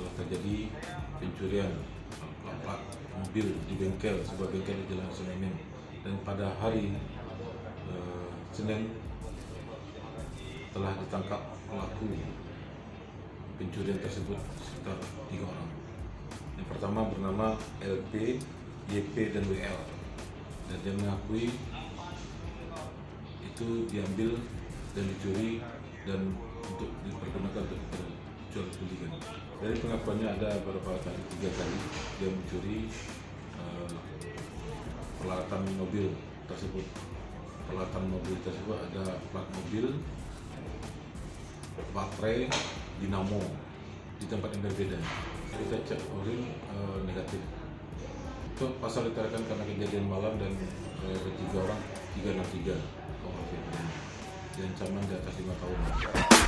telah terjadi pencurian plat mobil di bengkel sebuah bengkel di Jalan Semenin dan pada hari eh, Senin telah ditangkap pelaku pencurian tersebut sekitar tiga orang. Yang pertama bernama LP, YP dan WL dan dia mengakui itu diambil dan dicuri dan untuk dipergunakan untuk jual belikan. Dari pengakuannya ada beberapa kali, tiga kali dia mencuri eh, peralatan mobil tersebut. Peralatan mobil tersebut ada plat mobil, baterai, dinamo di tempat yang berbeda. Kita cek urin eh, negatif. Itu pasal ditarakan karena kejadian malam dan ada tiga orang, tiga enam tiga KUHP dan ancaman di atas lima tahun.